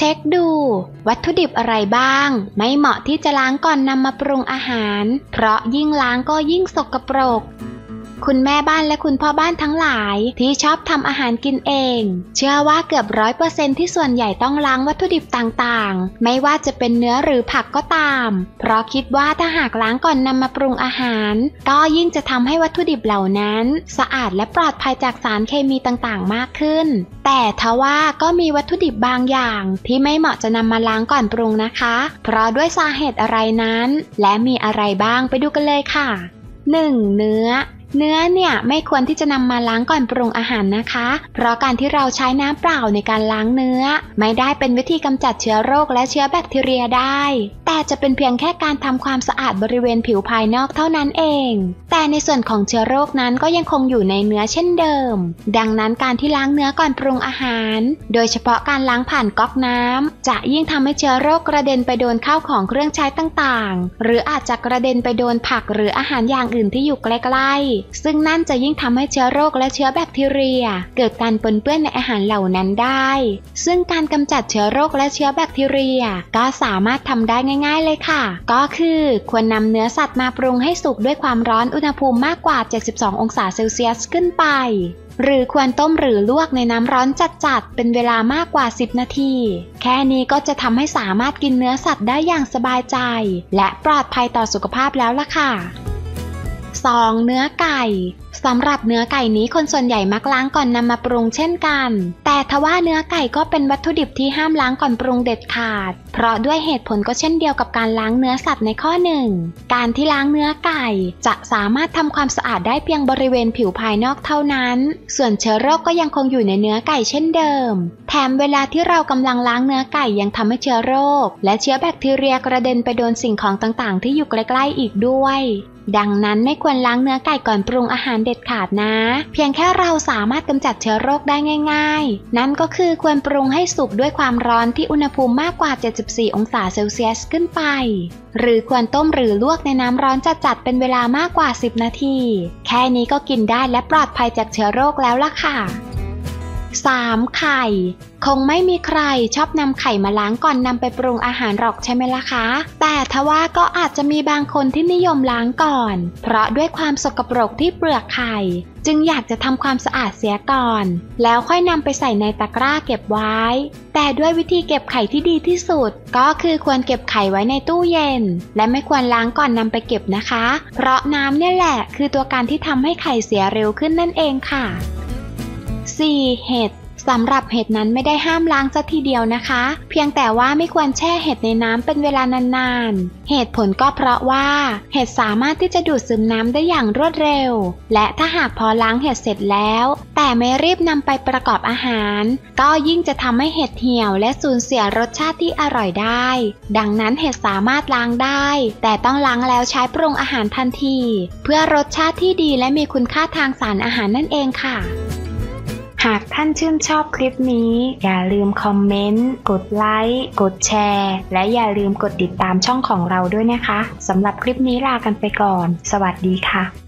เช็คดู วัตถุดิบอะไรบ้าง ไม่เหมาะที่จะล้างก่อนนำมาปรุงอาหาร เพราะยิ่งล้างก็ยิ่งสกปรก คุณแม่บ้านและคุณพ่อบ้านทั้งหลายที่ชอบทำอาหารกินเอง เชื่อว่าเกือบร้อยเปอร์เซ็นที่ส่วนใหญ่ต้องล้างวัตถุดิบต่างๆ ไม่ว่าจะเป็นเนื้อหรือผักก็ตาม เพราะคิดว่าถ้าหากล้างก่อนนำมาปรุงอาหาร ก็ยิ่งจะทำให้วัตถุดิบเหล่านั้น สะอาดและปลอดภัยจากสารเคมีต่างๆ มากขึ้น แต่ทว่าก็มีวัตถุดิบบางอย่างที่ไม่เหมาะจะนำมาล้างก่อนปรุงนะคะ เพราะด้วยสาเหตุอะไรนั้น และมีอะไรบ้างไปดูกันเลยค่ะ 1. เนื้อ เนื้อเนี่ยไม่ควรที่จะนำมาล้างก่อนปรุงอาหารนะคะ เพราะการที่เราใช้น้ำเปล่าในการล้างเนื้อ ไม่ได้เป็นวิธีกำจัดเชื้อโรคและเชื้อแบคทีเรียได้ แต่จะเป็นเพียงแค่การทำความสะอาดบริเวณผิวภายนอกเท่านั้นเอง แต่ในส่วนของเชื้อโรคนั้นก็ยังคงอยู่ในเนื้อเช่นเดิม ดังนั้นการที่ล้างเนื้อก่อนปรุงอาหาร โดยเฉพาะการล้างผ่านก๊อกน้ำจะยิ่งทำให้เชื้อโรคกระเด็นไปโดนข้าวของเครื่องใช้ต่างๆ หรืออาจจะกระเด็นไปโดนผักหรืออาหารอย่างอื่นที่อยู่ใกล้ๆซึ่งนั่นจะยิ่งทำให้เชื้อโรคและเชื้อแบคทีเรีย เกิดการปนเปื้อนในอาหารเหล่านั้นได้ ซึ่งการกำจัดเชื้อโรคและเชื้อแบคทีเรีย ก็สามารถทำได้ง่าย ๆเลยค่ะ ก็คือควรนำเนื้อสัตว์มาปรุงให้สุกด้วยความร้อนอุณหภูมิมากกว่า 72 องศาเซลเซียสขึ้นไปหรือควรต้มหรือลวกในน้ำร้อนจัดๆ เป็นเวลามากกว่า 10 นาที แค่นี้ก็จะทำให้สามารถกินเนื้อสัตว์ได้อย่างสบายใจ และปลอดภัยต่อสุขภาพแล้วล่ะค่ะ 2. เนื้อไก่สำหรับเนื้อไก่นี้คนส่วนใหญ่มักล้างก่อนนำมาปรุงเช่นกัน แต่ทว่าเนื้อไก่ก็เป็นวัตถุดิบที่ห้ามล้างก่อนปรุงเด็ดขาด เพราะด้วยเหตุผลก็เช่นเดียวกับการล้างเนื้อสัตว์ในข้อหนึ่งการที่ล้างเนื้อไก่จะสามารถทำความสะอาดได้เพียงบริเวณผิวภายนอกเท่านั้น ส่วนเชื้อโรคก็ยังคงอยู่ในเนื้อไก่เช่นเดิม แถมเวลาที่เรากำลังล้างเนื้อไก่ยังทำให้เชื้อโรค และเชื้อแบคทีเรียกระเด็นไปโดนสิ่งของต่างๆ ที่อยู่ใกล้ๆอีกด้วย ดังนั้นไม่ควรล้างเนื้อไก่ก่อนปรุงอาหารเด็ดขาดนะ เพียงแค่เราสามารถกำจัดเชื้อโรคได้ง่าย ๆ นั่นก็คือควรปรุงให้สุกด้วยความร้อนที่อุณหภูมิมากกว่า 74 องศาเซลเซียสขึ้นไป หรือควรต้มหรือลวกในน้ำร้อนจัดๆเป็นเวลามากกว่า 10 นาที แค่นี้ก็กินได้และปลอดภัยจากเชื้อโรคแล้วล่ะค่ะ 3. ไข่ คงไม่มีใครชอบนำไข่มาล้างก่อนนำไปปรุงอาหารหรอกใช่ไหมล่ะคะ แต่ทว่าก็อาจจะมีบางคนที่นิยมล้างก่อน เพราะด้วยความสกปรกที่เปลือกไข่ จึงอยากจะทำความสะอาดเสียก่อน แล้วค่อยนำไปใส่ในตะกร้าเก็บไว้ แต่ด้วยวิธีเก็บไข่ที่ดีที่สุด ก็คือควรเก็บไข่ไว้ในตู้เย็น และไม่ควรล้างก่อนนำไปเก็บนะคะ เพราะน้ำเนี่ยแหละ คือตัวการที่ทำให้ไข่เสียเร็วขึ้นนั่นเองค่ะ 4. เห็ดสำหรับเห็ดนั้นไม่ได้ห้ามล้างสัทีเดียวนะคะ เพียงแต่ว่าไม่ควรแช่เห็ดในน้ำเป็นเวลานานๆ เหตุผลก็เพราะว่า เห็ดสามารถที่จะดูดซึมน้ำได้อย่างรวดเร็ว และถ้าหากพอล้างเห็ดเสร็จแล้ว แต่ไม่รีบนำไปประกอบอาหาร ก็ยิ่งจะทำให้เห็ดเหี่ยวและสูญเสียรสชาติที่อร่อยได้ ดังนั้นเห็ดสามารถล้างได้ แต่ต้องล้างแล้วใช้ปรุงอาหารทันที เพื่อรสชาติที่ดีและมีคุณค่าทางสารอาหารนั่นเองค่ะ หากท่านชื่นชอบคลิปนี้ อย่าลืมคอมเมนต์ กดไลค์ กดแชร์ และอย่าลืมกดติดตามช่องของเราด้วยนะคะ สำหรับคลิปนี้ลากันไปก่อน สวัสดีค่ะ